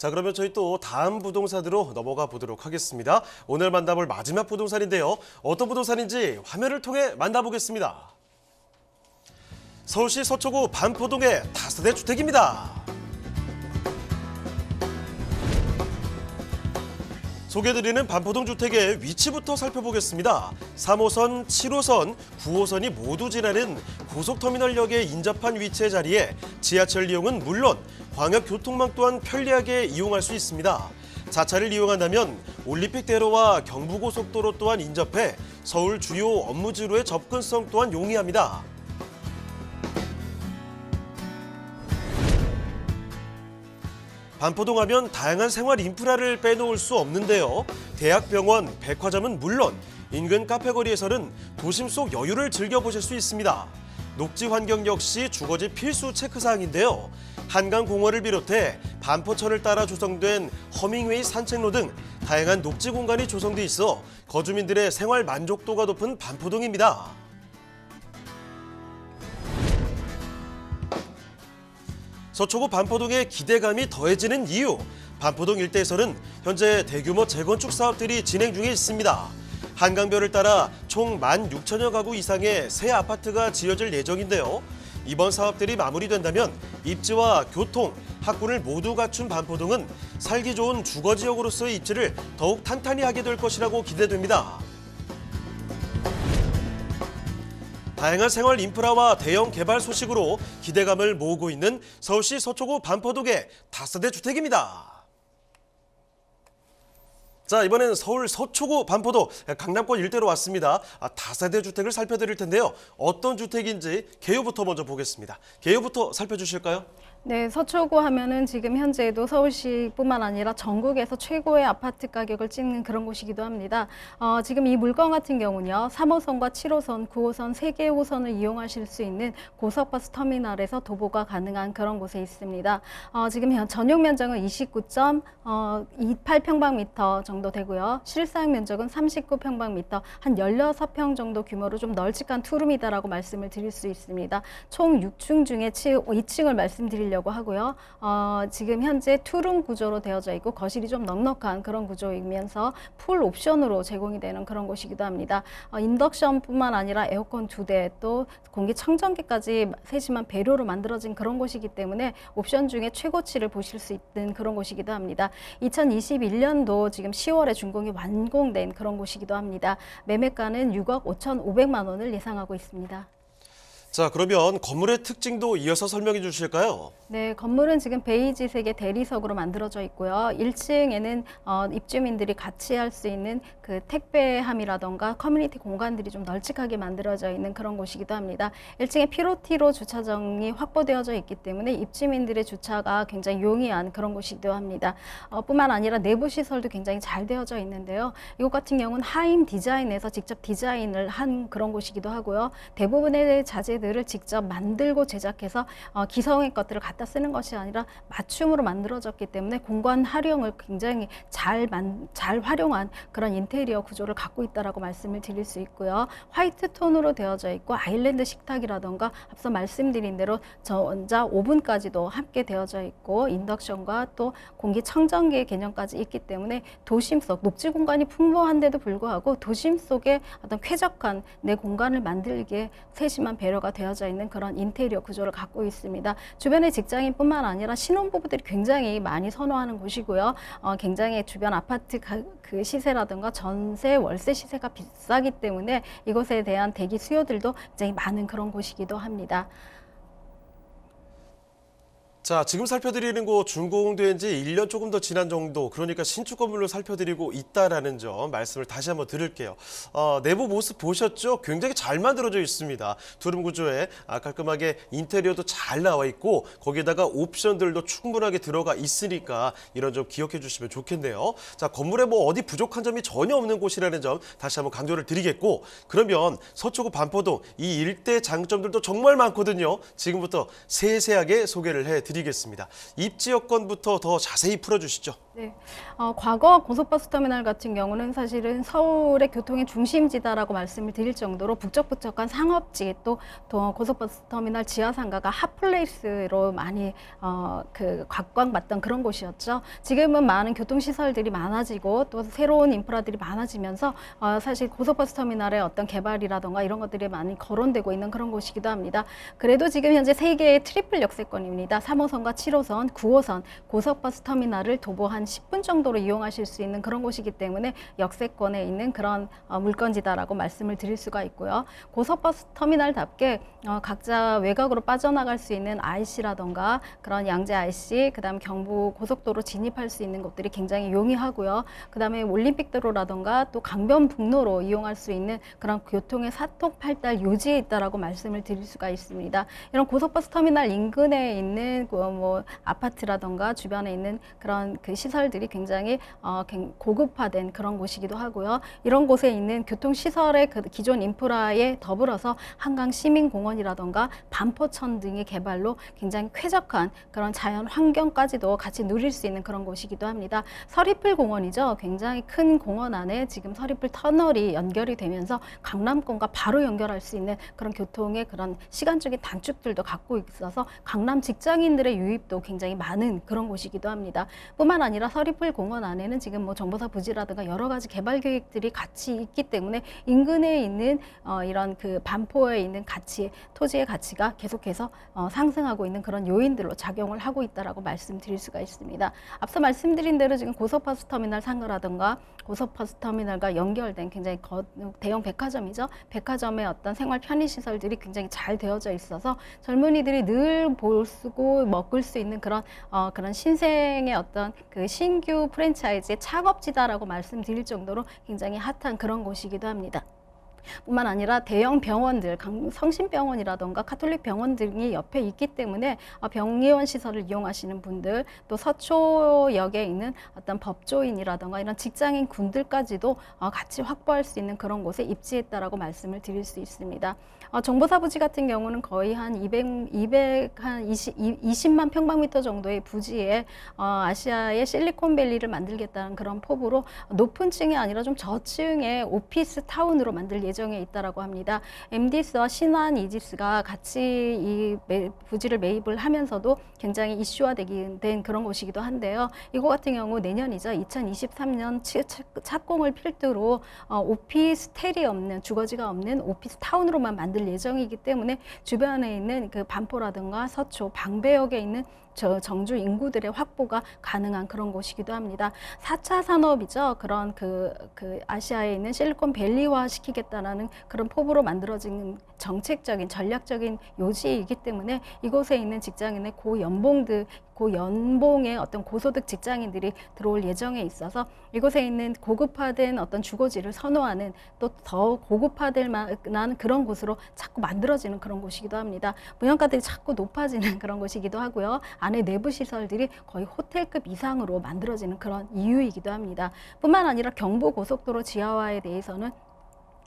자 그러면 저희 또 다음 부동산으로 넘어가 보도록 하겠습니다. 오늘 만나볼 마지막 부동산인데요. 어떤 부동산인지 화면을 통해 만나보겠습니다. 서울시 서초구 반포동의 다세대 주택입니다. 소개드리는 반포동 주택의 위치부터 살펴보겠습니다. 3호선, 7호선, 9호선이 모두 지나는 고속터미널역에 인접한 위치의 자리에 지하철 이용은 물론 광역교통망 또한 편리하게 이용할 수 있습니다. 자차를 이용한다면 올림픽대로와 경부고속도로 또한 인접해 서울 주요 업무지로의 접근성 또한 용이합니다. 반포동 하면 다양한 생활 인프라를 빼놓을 수 없는데요. 대학병원, 백화점은 물론 인근 카페거리에서는 도심 속 여유를 즐겨보실 수 있습니다. 녹지 환경 역시 주거지 필수 체크사항인데요. 한강공원을 비롯해 반포천을 따라 조성된 허밍웨이 산책로 등 다양한 녹지 공간이 조성돼 있어 거주민들의 생활 만족도가 높은 반포동입니다. 서초구 반포동의 기대감이 더해지는 이유. 반포동 일대에서는 현재 대규모 재건축 사업들이 진행 중에 있습니다. 한강변을 따라 총 16,000여 가구 이상의 새 아파트가 지어질 예정인데요. 이번 사업들이 마무리된다면 입지와 교통, 학군을 모두 갖춘 반포동은 살기 좋은 주거지역으로서의 입지를 더욱 탄탄히 하게 될 것이라고 기대됩니다. 다양한 생활 인프라와 대형 개발 소식으로 기대감을 모으고 있는 서울시 서초구 반포동의 다세대 주택입니다. 자 이번엔 서울 서초구 반포도 강남권 일대로 왔습니다. 아, 다세대 주택을 살펴드릴 텐데요. 어떤 주택인지 개요부터 먼저 보겠습니다. 개요부터 살펴주실까요? 네, 서초구 하면은 지금 현재도 서울시뿐만 아니라 전국에서 최고의 아파트 가격을 찍는 그런 곳이기도 합니다. 어, 지금 이 물건 같은 경우는요, 3호선과 7호선, 9호선 세 개의 호선을 이용하실 수 있는 고속버스 터미널에서 도보가 가능한 그런 곳에 있습니다. 어, 지금 현- 전용 면적은 29.28평방미터 정도 되고요. 실사용 면적은 39평방미터, 한 16평 정도 규모로 좀 널찍한 투룸이다라고 말씀을 드릴 수 있습니다. 총 6층 중에 2층을 말씀드리려고 하고요. 어, 지금 현재 투룸 구조로 되어져 있고 거실이 좀 넉넉한 그런 구조이면서 풀 옵션으로 제공이 되는 그런 곳이기도 합니다. 어, 인덕션뿐만 아니라 에어컨 두 대 또 공기청정기까지 세심한 배려로 만들어진 그런 곳이기 때문에 옵션 중에 최고치를 보실 수 있는 그런 곳이기도 합니다. 2021년도 지금 10월에 준공이 완공된 그런 곳이기도 합니다. 매매가는 6억 5,500만 원을 예상하고 있습니다. 자 그러면 건물의 특징도 이어서 설명해 주실까요? 네, 건물은 지금 베이지색의 대리석으로 만들어져 있고요. 1층에는 어, 입주민들이 같이 할 수 있는 그 택배함이라던가 커뮤니티 공간들이 좀 널찍하게 만들어져 있는 그런 곳이기도 합니다. 1층에 피로티로 주차장이 확보되어져 있기 때문에 입주민들의 주차가 굉장히 용이한 그런 곳이기도 합니다. 어, 뿐만 아니라 내부 시설도 굉장히 잘 되어져 있는데요. 이곳 같은 경우는 하임 디자인에서 직접 디자인을 한 그런 곳이기도 하고요. 대부분의 자재 들을 직접 만들고 제작해서 어, 기성의 것들을 갖다 쓰는 것이 아니라 맞춤으로 만들어졌기 때문에 공간 활용을 굉장히 잘, 만, 잘 활용한 그런 인테리어 구조를 갖고 있다라고 말씀을 드릴 수 있고요. 화이트 톤으로 되어져 있고 아일랜드 식탁이라던가 앞서 말씀드린 대로 전자 오븐까지도 함께 되어져 있고 인덕션과 또 공기 청정기의 개념까지 있기 때문에 도심 속 녹지 공간이 풍부한데도 불구하고 도심 속에 어떤 쾌적한 내 공간을 만들기에 세심한 배려가 되어져 있는 그런 인테리어 구조를 갖고 있습니다. 주변의 직장인뿐만 아니라 신혼부부들이 굉장히 많이 선호하는 곳이고요. 어, 굉장히 주변 아파트 가, 그 시세라든가 전세, 월세 시세가 비싸기 때문에 이것에 대한 대기 수요들도 굉장히 많은 그런 곳이기도 합니다. 자, 지금 살펴드리는 곳 준공된 지 1년 조금 더 지난 정도, 그러니까 신축 건물로 살펴드리고 있다라는 점 말씀을 다시 한번 드릴게요. 어, 내부 모습 보셨죠? 굉장히 잘 만들어져 있습니다. 두름 구조에 아, 깔끔하게 인테리어도 잘 나와 있고 거기에다가 옵션들도 충분하게 들어가 있으니까 이런 점 기억해 주시면 좋겠네요. 자, 건물에 뭐 어디 부족한 점이 전혀 없는 곳이라는 점 다시 한번 강조를 드리겠고 그러면 서초구 반포동 이 일대 장점들도 정말 많거든요. 지금부터 세세하게 소개를 해드 리겠습니다. 입지 여건부터 더 자세히 풀어주시죠. 네. 어, 과거 고속버스 터미널 같은 경우는 사실은 서울의 교통의 중심지다라고 말씀을 드릴 정도로 북적북적한 상업지 또, 또 고속버스 터미널 지하상가가 핫플레이스로 많이 어, 그 각광받던 그런 곳이었죠. 지금은 많은 교통시설들이 많아지고 또 새로운 인프라들이 많아지면서 어, 사실 고속버스 터미널의 어떤 개발이라던가 이런 것들이 많이 거론되고 있는 그런 곳이기도 합니다. 그래도 지금 현재 세 개의 트리플 역세권입니다. 3호선과 7호선, 9호선 고속버스 터미널을 도보 한 10분 정도로 이용하실 수 있는 그런 곳이기 때문에 역세권에 있는 그런 어, 물건지다라고 말씀을 드릴 수가 있고요. 고속버스 터미널답게 어, 각자 외곽으로 빠져나갈 수 있는 IC라던가 그런 양재 IC, 그다음 경부 고속도로 진입할 수 있는 곳들이 굉장히 용이하고요. 그다음에 올림픽도로라던가 또 강변북로로 이용할 수 있는 그런 교통의 사통 팔달 요지에 있다라고 말씀을 드릴 수가 있습니다. 이런 고속버스 터미널 인근에 있는 그뭐 아파트라던가 주변에 있는 그런 그 시설들이 굉장히 어, 굉- 고급화된 그런 곳이기도 하고요. 이런 곳에 있는 교통 시설의 그 기존 인프라에 더불어서 한강 시민공원이라던가 반포천 등의 개발로 굉장히 쾌적한 그런 자연 환경까지도 같이 누릴 수 있는 그런 곳이기도 합니다. 서리풀 공원이죠. 굉장히 큰 공원 안에 지금 서리풀 터널이 연결이 되면서 강남권과 바로 연결할 수 있는 그런 교통의 그런 시간적인 단축들도 갖고 있어서 강남 직장인들 의 유입도 굉장히 많은 그런 곳이기도 합니다. 뿐만 아니라 서리풀 공원 안에는 지금 뭐 정보사 부지라든가 여러 가지 개발 계획들이 같이 있기 때문에 인근에 있는 어, 이런 그 반포에 있는 가치, 토지의 가치가 계속해서 어, 상승하고 있는 그런 요인들로 작용을 하고 있다라고 말씀드릴 수가 있습니다. 앞서 말씀드린 대로 지금 고속버스 터미널 상가라든가 고속버스 터미널과 연결된 굉장히 거- 대형 백화점이죠. 백화점의 어떤 생활 편의 시설들이 굉장히 잘 되어져 있어서 젊은이들이 늘 보고 쓰고 먹을 수 있는 그런 어, 그런 신생의 어떤 그 신규 프랜차이즈의 창업지다라고 말씀드릴 정도로 굉장히 핫한 그런 곳이기도 합니다. 뿐만 아니라 대형 병원들, 강- 성심병원이라던가 카톨릭 병원 등이 옆에 있기 때문에 어, 병의원 시설을 이용하시는 분들, 또 서초역에 있는 어떤 법조인이라던가 이런 직장인 군들까지도 어, 같이 확보할 수 있는 그런 곳에 입지했다라고 말씀을 드릴 수 있습니다. 어, 정보사 부지 같은 경우는 거의 한 200, 200, 한 20, 20만 평방미터 정도의 부지에 어, 아시아의 실리콘밸리를 만들겠다는 그런 포부로 높은 층이 아니라 좀 저층의 오피스 타운으로 만들 예정 에 있다라고 합니다. MDS와 신한 이지스가 같이 이 매- 부지를 매입을 하면서도 굉장히 이슈화되긴 된 그런 곳이기도 한데요. 이거 같은 경우 내년이죠. 2023년 치- 차- 착공을 필두로 어, 오피스텔이 없는 주거지가 없는 오피스 타운으로만 만들 예정이기 때문에 주변에 있는 그 반포라든가 서초, 방배역에 있는 저 정주 인구들의 확보가 가능한 그런 곳이기도 합니다. 4차 산업이죠. 그런 그, 그 아시아에 있는 실리콘밸리화 시키겠다라는 그런 포부로 만들어진 정책적인 전략적인 요지이기 때문에 이곳에 있는 직장인의 고연봉들 고 연봉의 어떤 고소득 직장인들이 들어올 예정에 있어서 이곳에 있는 고급화된 어떤 주거지를 선호하는 또 더 고급화될 만한 그런 곳으로 자꾸 만들어지는 그런 곳이기도 합니다. 분양가들이 자꾸 높아지는 그런 곳이기도 하고요. 안에 내부 시설들이 거의 호텔급 이상으로 만들어지는 그런 이유이기도 합니다. 뿐만 아니라 경부 고속도로 지하화에 대해서는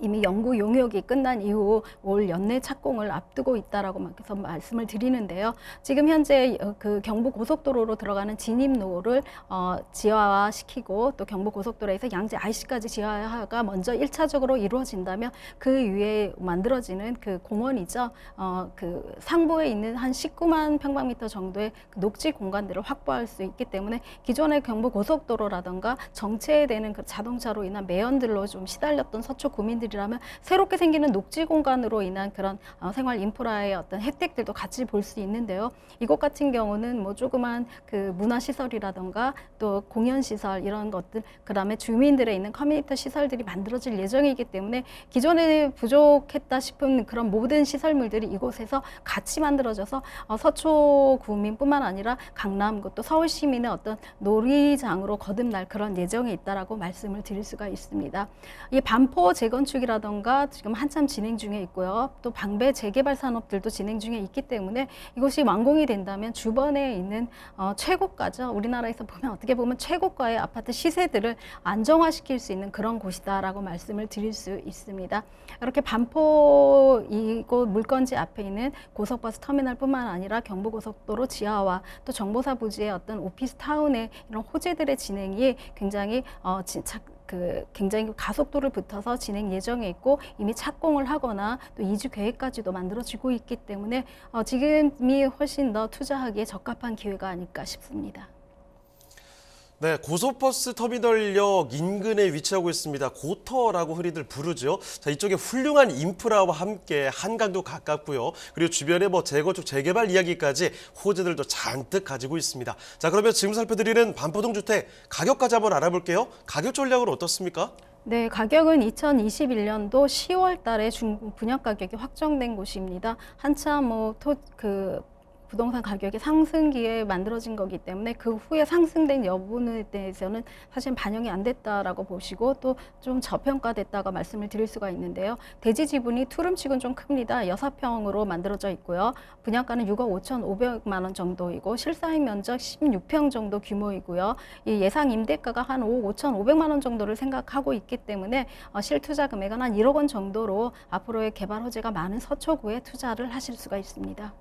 이미 연구 용역이 끝난 이후 올 연내 착공을 앞두고 있다라고 막 해서 말씀을 드리는데요. 지금 현재 어, 그 경부 고속도로로 들어가는 진입로를 어, 지하화 시키고 또 경부 고속도로에서 양재 IC까지 지하화가 먼저 일차적으로 이루어진다면 그 위에 만들어지는 그 공원이죠. 어, 그 상부에 있는 한 19만 평방미터 정도의 그 녹지 공간들을 확보할 수 있기 때문에 기존의 경부 고속도로라던가 정체되는 그 자동차로 인한 매연들로 좀 시달렸던 서초 구민들 이라면 새롭게 생기는 녹지 공간으로 인한 그런 어, 생활 인프라의 어떤 혜택들도 같이 볼 수 있는데요. 이곳 같은 경우는 뭐 조그만 그 문화 시설이라던가 또 공연 시설 이런 것들 그다음에 주민들의 있는 커뮤니티 시설들이 만들어질 예정이기 때문에 기존에 부족했다 싶은 그런 모든 시설물들이 이곳에서 같이 만들어져서 어, 서초 구민뿐만 아니라 강남구 또 서울 시민의 어떤 놀이장으로 거듭날 그런 예정이 있다라고 말씀을 드릴 수가 있습니다. 이 반포 재건축 건축이라던가 지금 한참 진행 중에 있고요. 또 방배 재개발 산업들도 진행 중에 있기 때문에 이것이 완공이 된다면 주변에 있는 어, 최고가죠. 우리나라에서 보면 어떻게 보면 최고가의 아파트 시세들을 안정화시킬 수 있는 그런 곳이다라고 말씀을 드릴 수 있습니다. 이렇게 반포 이곳 물건지 앞에 있는 고속버스 터미널뿐만 아니라 경부고속도로 지하와 또 정보사 부지의 어떤 오피스 타운의 이런 호재들의 진행이 굉장히 어, 진, 착, 그 굉장히 가속도를 붙어서 진행 예정에 있고 이미 착공을 하거나 또 이주 계획까지도 만들어지고 있기 때문에 어, 지금이 훨씬 더 투자하기에 적합한 기회가 아닐까 싶습니다. 네, 고속버스 터미널역 인근에 위치하고 있습니다. 고터라고 흔히들 부르죠. 자, 이쪽에 훌륭한 인프라와 함께 한강도 가깝고요. 그리고 주변에 뭐 재건축, 재개발 이야기까지 호재들도 잔뜩 가지고 있습니다. 자, 그러면 지금 살펴드리는 반포동 주택 가격까지 한번 알아볼게요. 가격 전략은 어떻습니까? 네, 가격은 2021년도 10월 달에 중 분양 가격이 확정된 곳입니다. 한참 뭐 토 그 부동산 가격이 상승기에 만들어진 거기 때문에 그 후에 상승된 여부에 대해서는 사실 반영이 안 됐다라고 보시고 또 좀 저평가됐다고 말씀을 드릴 수가 있는데요. 대지 지분이 투룸치곤 좀 큽니다. 여섯 평으로 만들어져 있고요. 분양가는 6억 5,500만 원 정도이고 실사임 면적 16평 정도 규모이고요. 이 예상 임대가가 한 5억 5,500만 원 정도를 생각하고 있기 때문에 어, 실투자 금액은 한 1억 원 정도로 앞으로의 개발 호재가 많은 서초구에 투자를 하실 수가 있습니다.